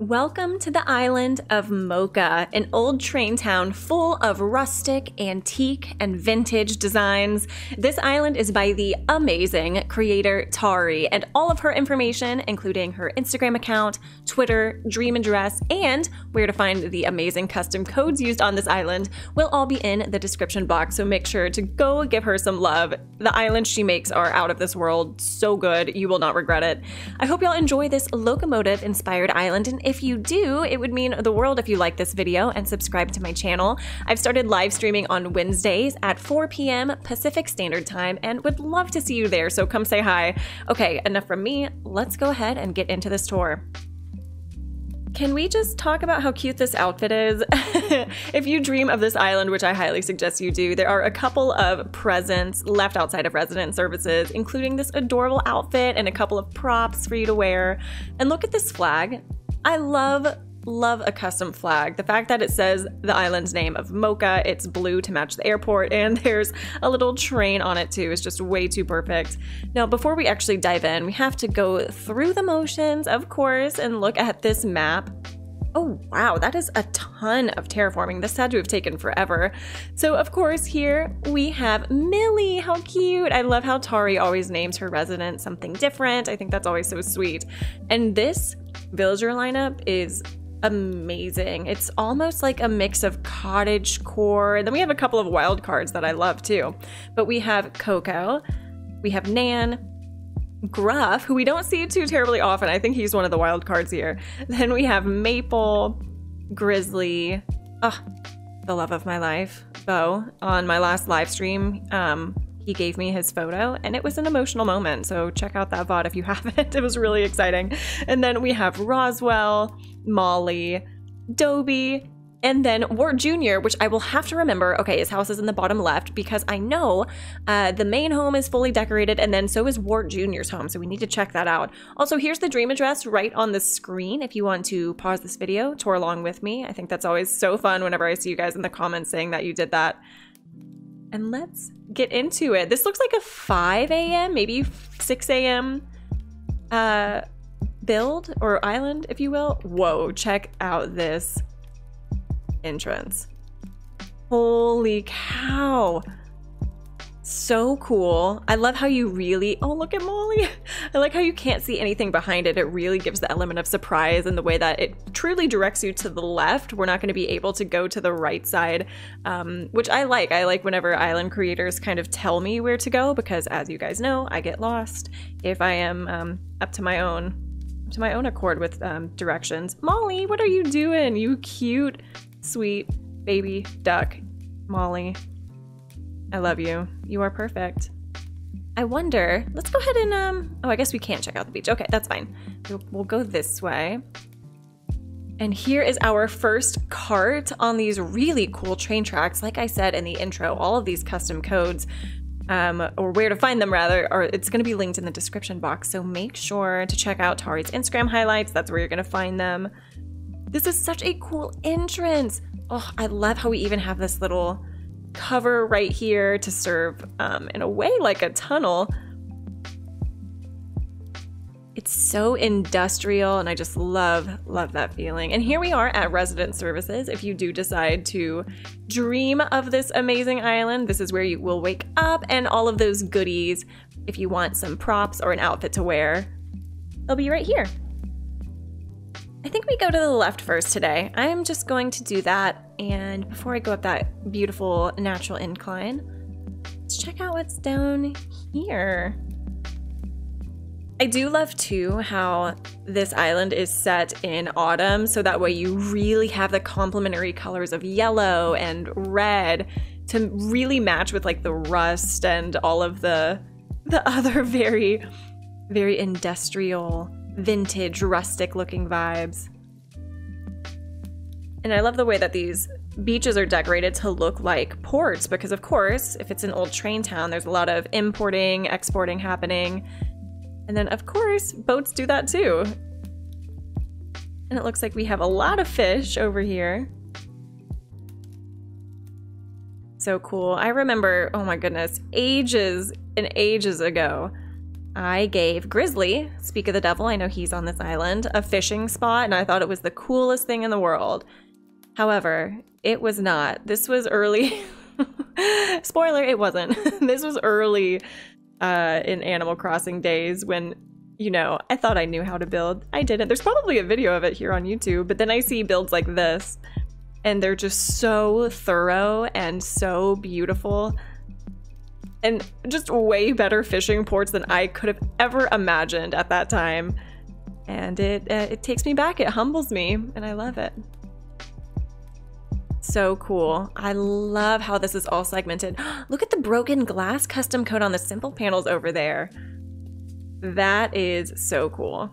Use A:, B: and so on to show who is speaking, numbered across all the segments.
A: Welcome to the island of Mocha, an old train town full of rustic, antique, and vintage designs. This island is by the amazing creator Tari, and all of her information, including her Instagram account, Twitter, dream address, and where to find the amazing custom codes used on this island, will all be in the description box. So make sure to go give her some love. The islands she makes are out of this world, so good, you will not regret it. I hope y'all enjoy this locomotive inspired island, and if you do, it would mean the world if you like this video and subscribe to my channel. I've started live streaming on Wednesdays at 4 p.m. Pacific Standard Time and would love to see you there, so come say hi. Okay, enough from me. Let's go ahead and get into this tour. Can we just talk about how cute this outfit is? if you dream of this island, which I highly suggest you do, there are a couple of presents left outside of resident services, including this adorable outfit and a couple of props for you to wear. And look at this flag. I love love a custom flag. The fact that it says the island's name of Mocha, it's blue to match the airport, and there's a little train on it too is just way too perfect. Now, before we actually dive in, we have to go through the motions, of course, and look at this map. Oh, wow, that is a ton of terraforming. This had to have taken forever. So, of course, here we have Millie. How cute. I love how Tari always names her resident something different. I think that's always so sweet. And this villager lineup is amazing. It's almost like a mix of cottage core. Then we have a couple of wild cards that I love too. But we have Coco, we have Nan, Gruff, who we don't see too terribly often. I think he's one of the wild cards here. Then we have Maple, Grizzly, oh, the love of my life, Beau. On my last live stream, um, he gave me his photo and it was an emotional moment. So check out that VOD if you haven't. It was really exciting. And then we have Roswell, Molly, Dobie, and then Wart Jr., which I will have to remember. Okay, his house is in the bottom left because I know uh, the main home is fully decorated, and then so is Wart Jr.'s home, so we need to check that out. Also, here's the dream address right on the screen if you want to pause this video, tour along with me. I think that's always so fun whenever I see you guys in the comments saying that you did that. And let's get into it. This looks like a 5 a.m., maybe 6 a.m. Uh, build or island, if you will. Whoa, check out this entrance. Holy cow. So cool. I love how you really, oh, look at Molly. I like how you can't see anything behind it. It really gives the element of surprise and the way that it truly directs you to the left. We're not going to be able to go to the right side, um, which I like. I like whenever island creators kind of tell me where to go because as you guys know, I get lost if I am um, up to my own to my own accord with um, directions. Molly, what are you doing? You cute, sweet baby duck. Molly, I love you. You are perfect. I wonder, let's go ahead and, um, oh, I guess we can't check out the beach. Okay, that's fine. We'll, we'll go this way. And here is our first cart on these really cool train tracks. Like I said in the intro, all of these custom codes, um, or where to find them rather, or it's going to be linked in the description box. So make sure to check out Tari's Instagram highlights. That's where you're going to find them. This is such a cool entrance. Oh, I love how we even have this little cover right here to serve um, in a way like a tunnel. It's so industrial and I just love, love that feeling. And here we are at Resident Services. If you do decide to dream of this amazing island, this is where you will wake up and all of those goodies. If you want some props or an outfit to wear, they'll be right here. I think we go to the left first today. I'm just going to do that. And before I go up that beautiful natural incline, let's check out what's down here. I do love too how this island is set in autumn, so that way you really have the complementary colors of yellow and red to really match with like the rust and all of the the other very very industrial vintage, rustic looking vibes. And I love the way that these beaches are decorated to look like ports because, of course, if it's an old train town, there's a lot of importing, exporting happening. And then, of course, boats do that too. And it looks like we have a lot of fish over here. So cool. I remember, oh my goodness, ages and ages ago, I gave Grizzly, speak of the devil, I know he's on this island, a fishing spot, and I thought it was the coolest thing in the world. However, it was not. This was early. Spoiler, it wasn't. this was early uh, in Animal Crossing days when, you know, I thought I knew how to build. I didn't. There's probably a video of it here on YouTube, but then I see builds like this, and they're just so thorough and so beautiful and just way better fishing ports than I could have ever imagined at that time. And it uh, it takes me back. It humbles me, and I love it. So cool. I love how this is all segmented. Look at the broken glass custom code on the simple panels over there. That is so cool.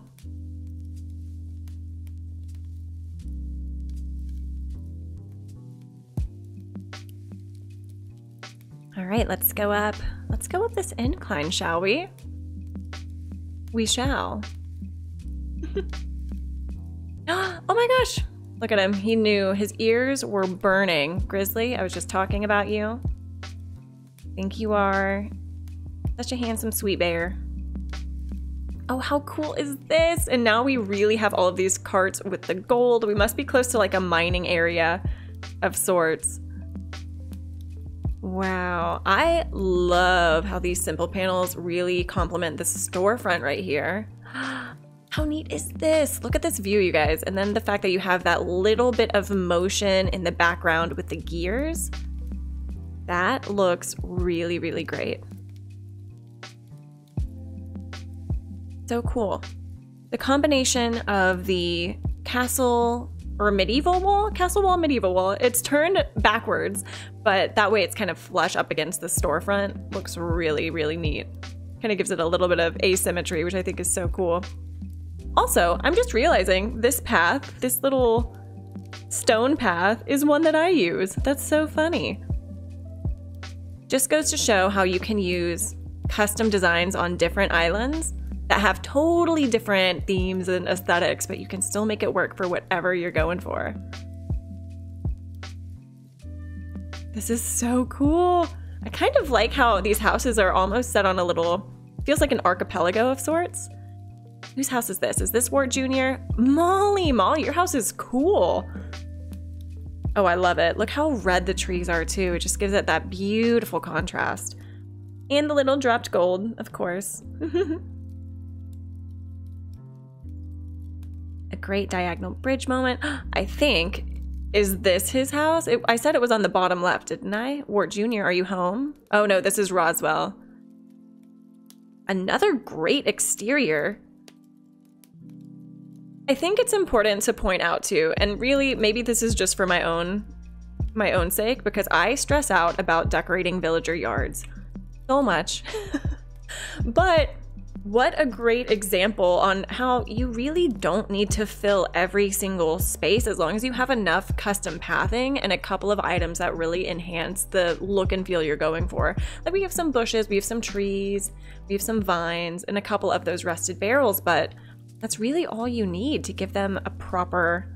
A: All right, let's go up. Let's go up this incline, shall we? We shall. oh my gosh. Look at him. He knew his ears were burning. Grizzly, I was just talking about you. I think you are such a handsome sweet bear. Oh, how cool is this? And now we really have all of these carts with the gold. We must be close to like a mining area of sorts. Wow, I love how these simple panels really complement the storefront right here. How neat is this? Look at this view, you guys. And then the fact that you have that little bit of motion in the background with the gears. That looks really, really great. So cool. The combination of the castle or medieval wall, castle wall, medieval wall. It's turned backwards, but that way it's kind of flush up against the storefront. Looks really, really neat. Kind of gives it a little bit of asymmetry, which I think is so cool. Also, I'm just realizing this path, this little stone path, is one that I use. That's so funny. Just goes to show how you can use custom designs on different islands that have totally different themes and aesthetics, but you can still make it work for whatever you're going for. This is so cool. I kind of like how these houses are almost set on a little, feels like an archipelago of sorts. Whose house is this? Is this Wart Jr.? Molly, Molly, your house is cool. Oh, I love it. Look how red the trees are too. It just gives it that beautiful contrast. And the little dropped gold, of course. a great diagonal bridge moment. I think, is this his house? It, I said it was on the bottom left, didn't I? Wart Jr., are you home? Oh no, this is Roswell. Another great exterior. I think it's important to point out too, and really maybe this is just for my own my own sake because I stress out about decorating villager yards so much. but what a great example on how you really don't need to fill every single space as long as you have enough custom pathing and a couple of items that really enhance the look and feel you're going for. Like we have some bushes, we have some trees, we have some vines, and a couple of those rusted barrels, but that's really all you need to give them a proper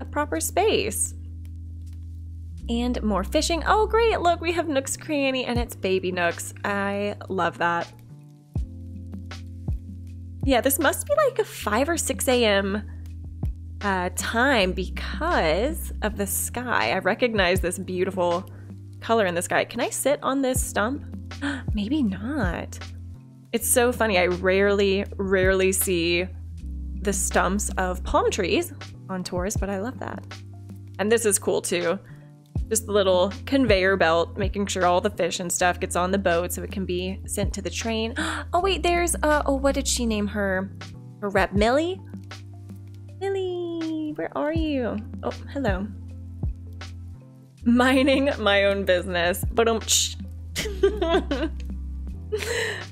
A: a proper space. And more fishing. Oh great, look, we have Nook's Cranny and it's baby Nooks. I love that. Yeah, this must be like a 5 or 6 a.m. Uh, time because of the sky. I recognize this beautiful color in the sky. Can I sit on this stump? Maybe not. It's so funny. I rarely, rarely see the stumps of palm trees on tours, but I love that. And this is cool too. Just the little conveyor belt, making sure all the fish and stuff gets on the boat so it can be sent to the train. Oh wait, there's uh oh what did she name her? Her rep Millie? Millie, where are you? Oh, hello. Mining my own business, but um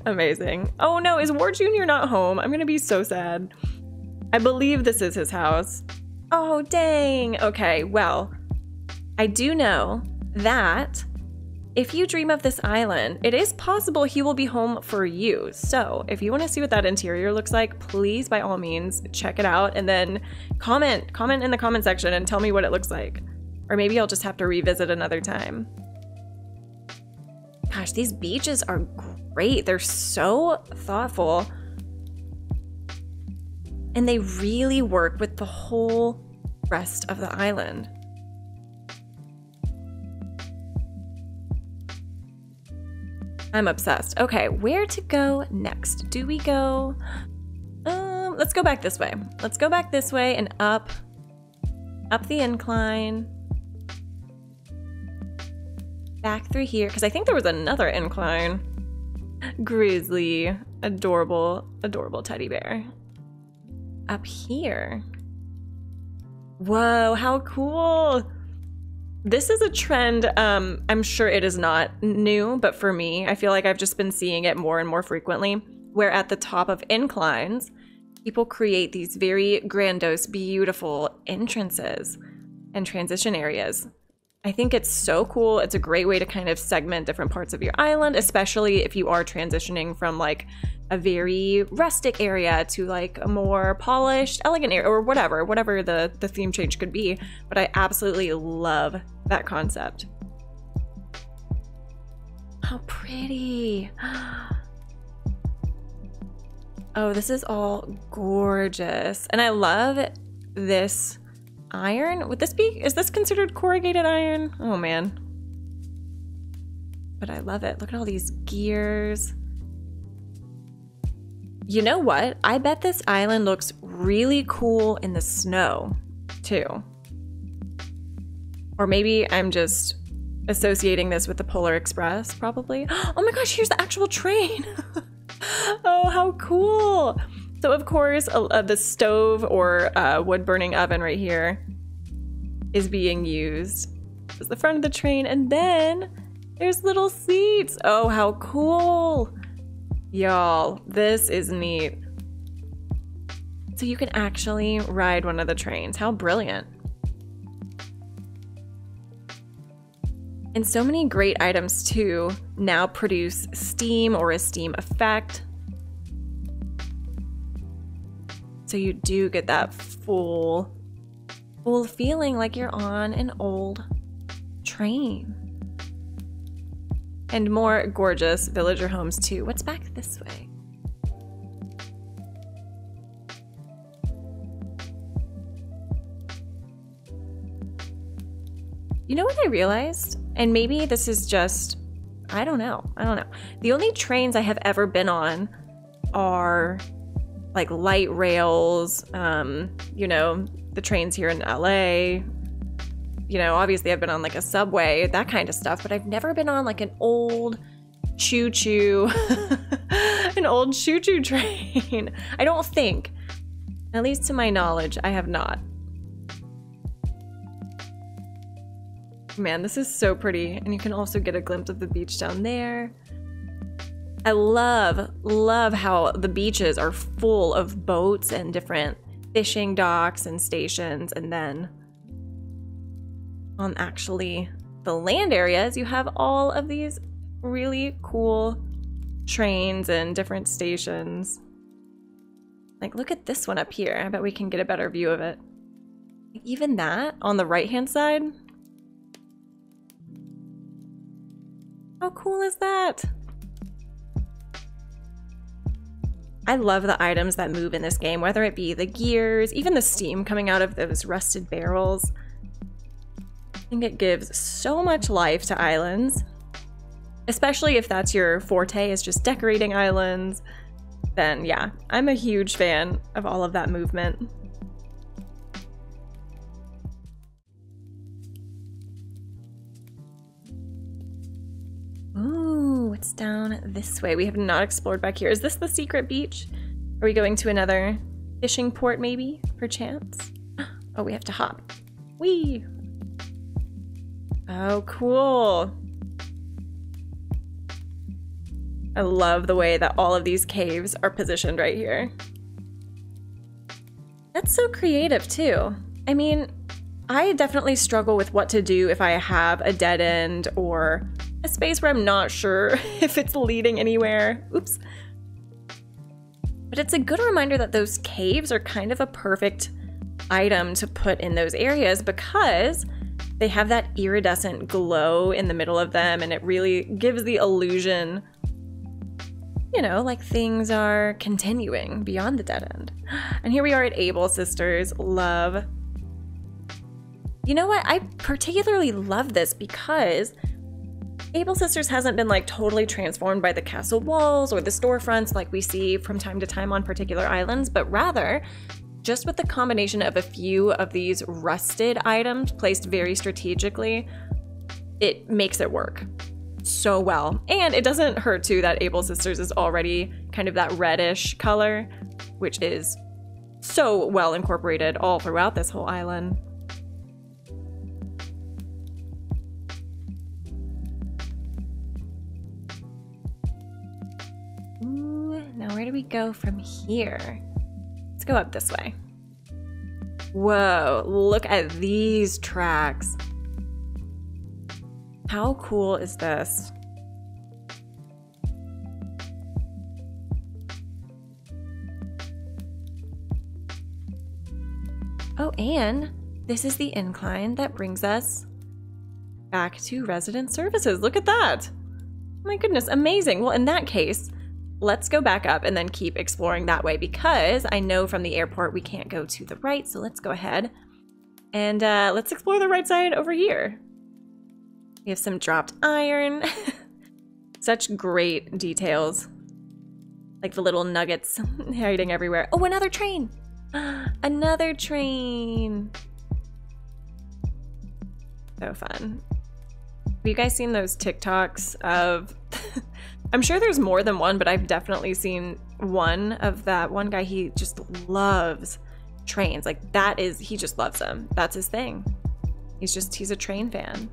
A: Amazing. Oh no, is Wart Jr. not home? I'm gonna be so sad. I believe this is his house. Oh, dang. Okay, well, I do know that if you dream of this island, it is possible he will be home for you. So if you want to see what that interior looks like, please by all means check it out and then comment, comment in the comment section and tell me what it looks like. Or maybe I'll just have to revisit another time. Gosh, these beaches are great. They're so thoughtful. And they really work with the whole rest of the island. I'm obsessed. Okay, where to go next? Do we go? Um, let's go back this way. Let's go back this way and up, up the incline, back through here because I think there was another incline. Grizzly, adorable, adorable teddy bear. Up here. Whoa, how cool! This is a trend. Um, I'm sure it is not new, but for me, I feel like I've just been seeing it more and more frequently. Where at the top of inclines, people create these very grandiose, beautiful entrances and transition areas. I think it's so cool. It's a great way to kind of segment different parts of your island, especially if you are transitioning from like a very rustic area to like a more polished, elegant area or whatever, whatever the, the theme change could be. But I absolutely love that concept. How pretty. Oh, this is all gorgeous. And I love this iron. Would this be, is this considered corrugated iron? Oh man. But I love it. Look at all these gears. You know what? I bet this island looks really cool in the snow, too. Or maybe I'm just associating this with the Polar Express, probably. Oh my gosh, here's the actual train. oh, how cool. So, of course, uh, the stove or uh, wood burning oven right here is being used as the front of the train. And then there's little seats. Oh, how cool. Y'all, this is neat. So you can actually ride one of the trains. How brilliant. And so many great items too now produce steam or a steam effect. So you do get that full, full feeling like you're on an old train and more gorgeous villager homes too. What's back this way? You know what I realized? And maybe this is just, I don't know. I don't know. The only trains I have ever been on are like light rails, um, you know, the trains here in LA, you know, obviously I've been on like a subway, that kind of stuff, but I've never been on like an old choo choo, an old choo choo train. I don't think, at least to my knowledge, I have not. Man, this is so pretty. And you can also get a glimpse of the beach down there. I love, love how the beaches are full of boats and different fishing docks and stations. And then on actually the land areas, you have all of these really cool trains and different stations. Like, look at this one up here. I bet we can get a better view of it. Even that on the right hand side. How cool is that? I love the items that move in this game, whether it be the gears, even the steam coming out of those rusted barrels. I think it gives so much life to islands, especially if that's your forte is just decorating islands. Then yeah, I'm a huge fan of all of that movement. Ooh, it's down this way. We have not explored back here. Is this the secret beach? Are we going to another fishing port maybe, perchance? Oh, we have to hop. Whee! Oh, cool. I love the way that all of these caves are positioned right here. That's so creative too. I mean, I definitely struggle with what to do if I have a dead end or a space where I'm not sure if it's leading anywhere. Oops. But it's a good reminder that those caves are kind of a perfect item to put in those areas because they have that iridescent glow in the middle of them, and it really gives the illusion you know, like things are continuing beyond the dead end. And here we are at Able Sisters. Love. You know what? I particularly love this because Able Sisters hasn't been like totally transformed by the castle walls or the storefronts like we see from time to time on particular islands, but rather just with the combination of a few of these rusted items placed very strategically, it makes it work so well. And it doesn't hurt too that Able Sisters is already kind of that reddish color, which is so well incorporated all throughout this whole island. Now where do we go from here? Let's go up this way. Whoa, look at these tracks. How cool is this? Oh, and this is the incline that brings us back to resident services. Look at that. My goodness, amazing. Well, in that case, let's go back up and then keep exploring that way because I know from the airport we can't go to the right. So let's go ahead and uh, let's explore the right side over here. We have some dropped iron. Such great details. Like the little nuggets hiding everywhere. Oh, another train! another train! So fun. Have you guys seen those TikToks of... I'm sure there's more than one, but I've definitely seen one of that one guy. He just loves trains. Like that is, he just loves them. That's his thing. He's just, he's a train fan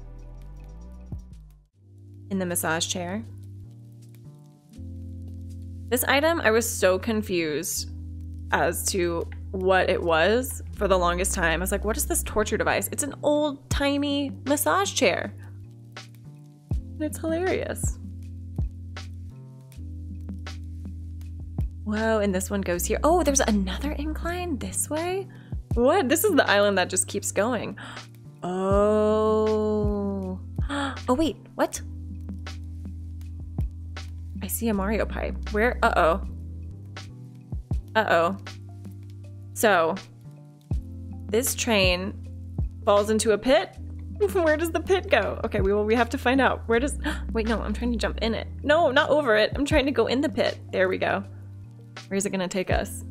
A: in the massage chair. This item, I was so confused as to what it was for the longest time. I was like, what is this torture device? It's an old, tiny massage chair. it's hilarious. Whoa, and this one goes here. Oh, there's another incline this way? What? This is the island that just keeps going. Oh. Oh, wait, what? I see a Mario pipe. Where? Uh-oh. Uh-oh. So, this train falls into a pit. Where does the pit go? Okay, we will we have to find out. Where does Wait, no, I'm trying to jump in it. No, not over it. I'm trying to go in the pit. There we go. Where is it to take us?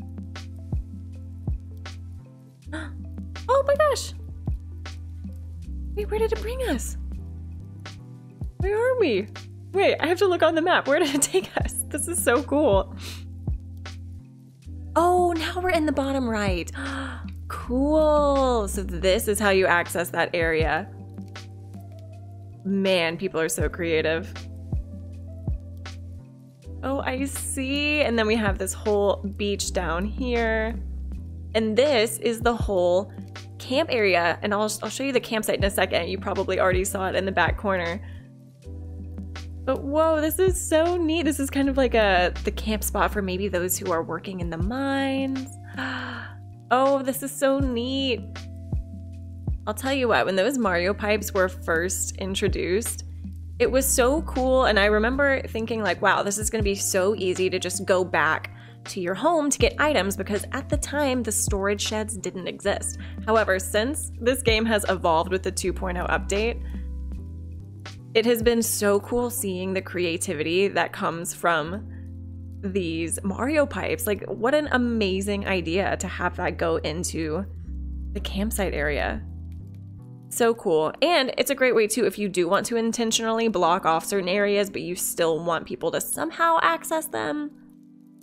A: Oh my gosh. Wait, where did it bring us? Where are we? Wait, I have to look on the map. Where did it take us? This is so cool. Oh, now we're in the bottom right. cool. So this is how you access that area. Man, people are so creative. Oh, I see. And then we have this whole beach down here. And this is the whole camp area. And I'll, I'll show you the campsite in a second. You probably already saw it in the back corner. But whoa, this is so neat. This is kind of like a the camp spot for maybe those who are working in the mines. Oh, this is so neat. I'll tell you what, when those Mario pipes were first introduced, it was so cool and I remember thinking like, wow, this is going to be so easy to just go back to your home to get items because at the time the storage sheds didn't exist. However, since this game has evolved with the 2.0 update, it has been so cool seeing the creativity that comes from these Mario pipes. Like, what an amazing idea to have that go into the campsite area. So cool. And it's a great way, too, if you do want to intentionally block off certain areas, but you still want people to somehow access them.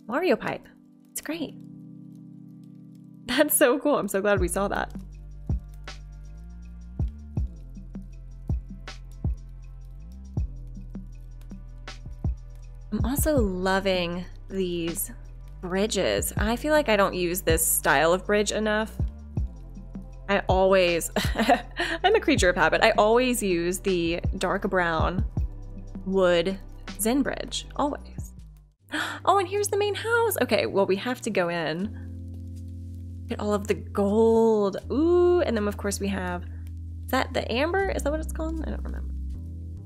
A: Mario pipe. It's great. That's so cool. I'm so glad we saw that. I'm also loving these bridges. I feel like I don't use this style of bridge enough. I always, I'm a creature of habit. I always use the dark brown wood Zen bridge, always. Oh, and here's the main house. Okay, well, we have to go in. Get all of the gold. Ooh, and then of course we have, is that the amber? Is that what it's called? I don't remember.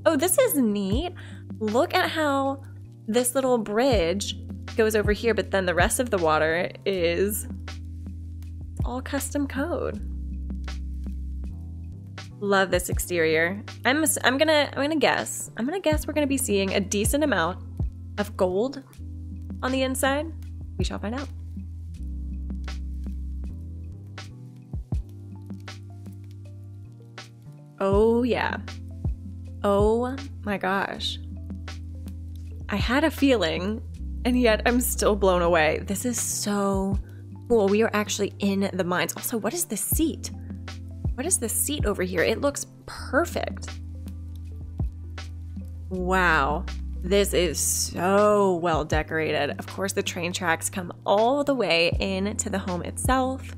A: Oh, this is neat. Look at how this little bridge goes over here, but then the rest of the water is all custom code. Love this exterior. I'm I'm gonna I'm gonna guess. I'm gonna guess we're gonna be seeing a decent amount of gold on the inside. We shall find out. Oh yeah. Oh my gosh. I had a feeling, and yet I'm still blown away. This is so cool. We are actually in the mines. Also, what is this seat? What is this seat over here? It looks perfect. Wow. This is so well decorated. Of course, the train tracks come all the way into the home itself.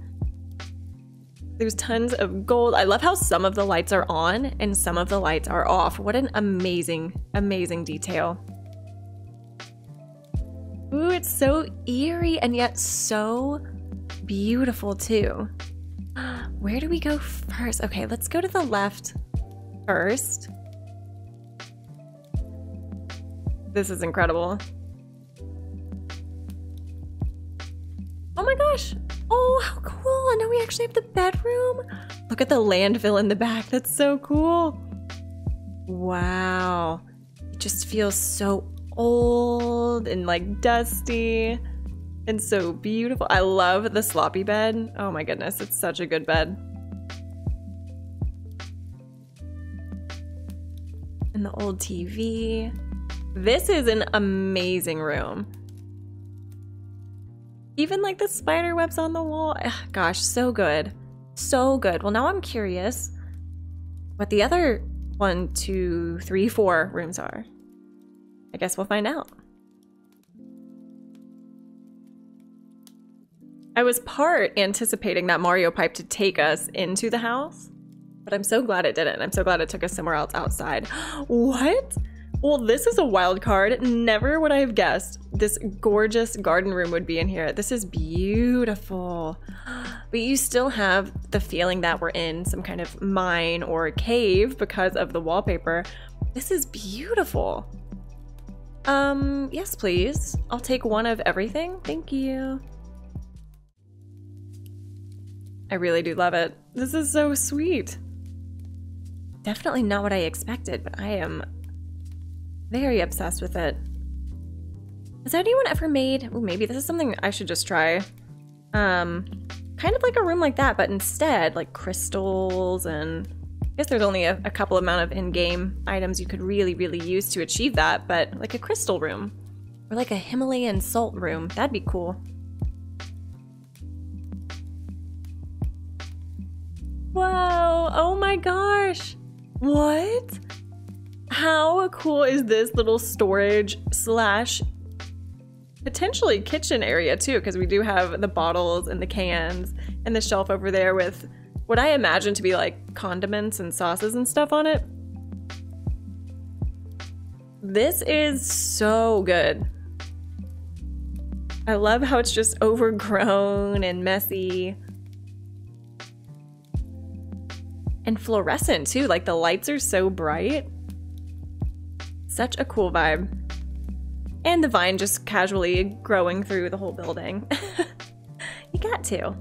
A: There's tons of gold. I love how some of the lights are on and some of the lights are off. What an amazing, amazing detail. Ooh, it's so eerie and yet so beautiful too. Where do we go first? Okay, let's go to the left first. This is incredible. Oh my gosh. Oh, how cool. And now we actually have the bedroom. Look at the landfill in the back. That's so cool. Wow. It just feels so old and like dusty and so beautiful. I love the sloppy bed. Oh my goodness, it's such a good bed. And the old TV. This is an amazing room. Even like the spider webs on the wall. Ugh, gosh, so good. So good. Well, now I'm curious what the other one, two, three, four rooms are. I guess we'll find out. I was part anticipating that Mario pipe to take us into the house, but I'm so glad it didn't. I'm so glad it took us somewhere else outside. what? Well, this is a wild card. Never would I have guessed this gorgeous garden room would be in here. This is beautiful. But you still have the feeling that we're in some kind of mine or cave because of the wallpaper. This is beautiful. Um, yes, please. I'll take one of everything. Thank you. I really do love it. This is so sweet. Definitely not what I expected, but I am very obsessed with it. Has anyone ever made, oh, maybe this is something I should just try. Um, kind of like a room like that, but instead like crystals and I guess there's only a, a couple amount of in-game items you could really, really use to achieve that, but like a crystal room or like a Himalayan salt room, that'd be cool. Whoa, oh my gosh. What? How cool is this little storage slash potentially kitchen area too? Because we do have the bottles and the cans and the shelf over there with what I imagine to be like condiments and sauces and stuff on it. This is so good. I love how it's just overgrown and messy. And fluorescent too. Like the lights are so bright. Such a cool vibe. And the vine just casually growing through the whole building. you got to.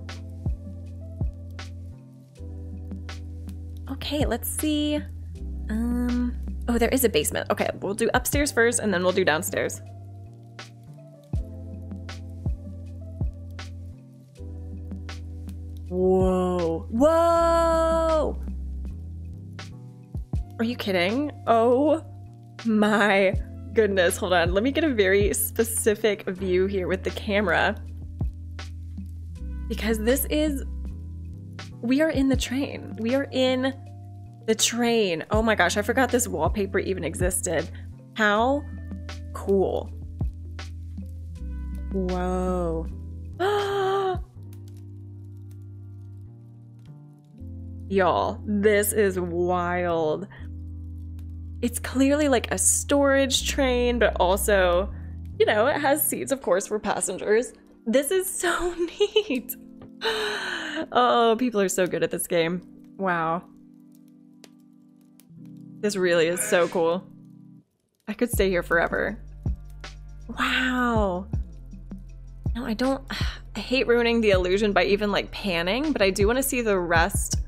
A: Okay, let's see. Um, oh, there is a basement. Okay, we'll do upstairs first and then we'll do downstairs. Whoa. Whoa! Are you kidding? Oh my goodness. Hold on. Let me get a very specific view here with the camera. Because this is. We are in the train. We are in the train. Oh my gosh, I forgot this wallpaper even existed. How cool. Whoa. Y'all, this is wild it's clearly like a storage train, but also, you know, it has seats, of course, for passengers. This is so neat. oh, people are so good at this game. Wow. This really is so cool. I could stay here forever. Wow. No, I don't. I hate ruining the illusion by even like panning, but I do want to see the rest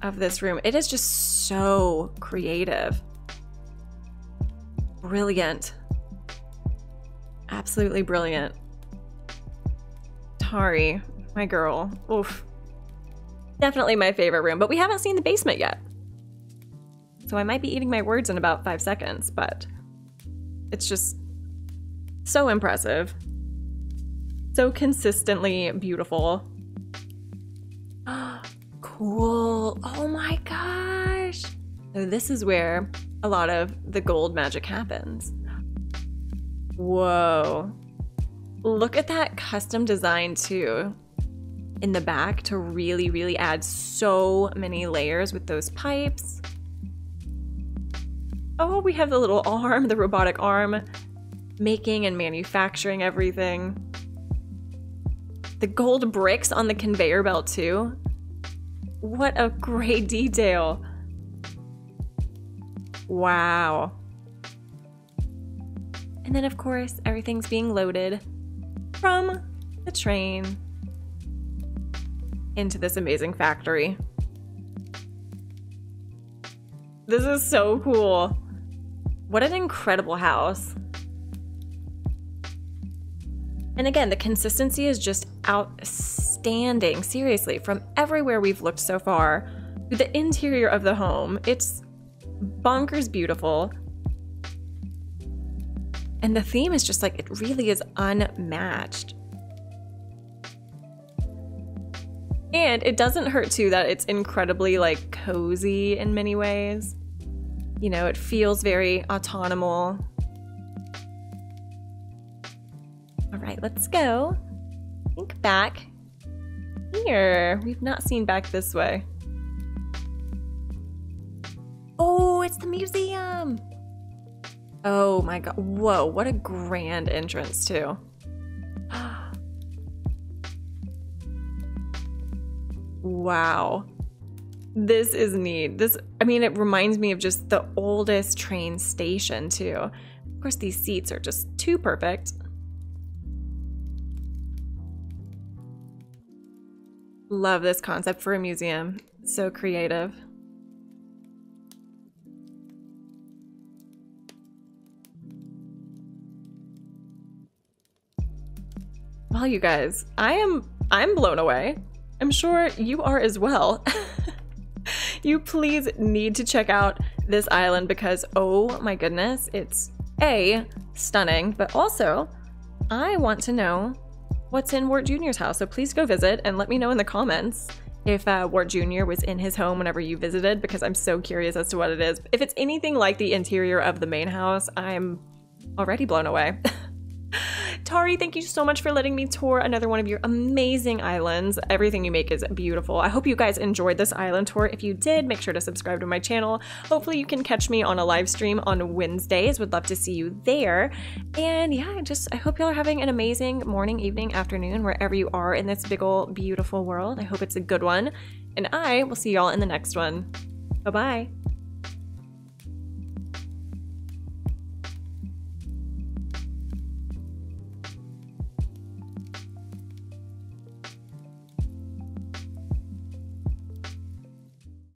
A: of this room. It is just so creative. Brilliant. Absolutely brilliant. Tari, my girl. Oof. Definitely my favorite room, but we haven't seen the basement yet. So I might be eating my words in about five seconds, but it's just so impressive. So consistently beautiful. cool. Oh my gosh. So this is where a lot of the gold magic happens. Whoa. Look at that custom design too in the back to really, really add so many layers with those pipes. Oh, we have the little arm, the robotic arm, making and manufacturing everything. The gold bricks on the conveyor belt too. What a great detail. Wow. And then of course, everything's being loaded from the train into this amazing factory. This is so cool. What an incredible house. And again, the consistency is just outstanding. Seriously, from everywhere we've looked so far, the interior of the home, it's bonkers beautiful. And the theme is just like, it really is unmatched. And it doesn't hurt too that it's incredibly like cozy in many ways. You know, it feels very autonomous. All right, let's go. Think back. Here, we've not seen back this way. Oh, it's the museum. Oh my god. Whoa, what a grand entrance too. wow. This is neat. This, I mean, it reminds me of just the oldest train station, too. Of course, these seats are just too perfect. Love this concept for a museum. So creative. You guys, I am I'm blown away. I'm sure you are as well. you please need to check out this island because oh my goodness, it's A, stunning, but also I want to know what's in Wart Jr.'s house. So please go visit and let me know in the comments if uh, Wart Jr. was in his home whenever you visited because I'm so curious as to what it is. If it's anything like the interior of the main house, I'm already blown away. Tari, thank you so much for letting me tour another one of your amazing islands. Everything you make is beautiful. I hope you guys enjoyed this island tour. If you did, make sure to subscribe to my channel. Hopefully you can catch me on a live stream on Wednesdays. Would love to see you there. And yeah, just I hope y'all are having an amazing morning, evening, afternoon, wherever you are in this big ol' beautiful world. I hope it's a good one. And I will see y'all in the next one. Bye-bye.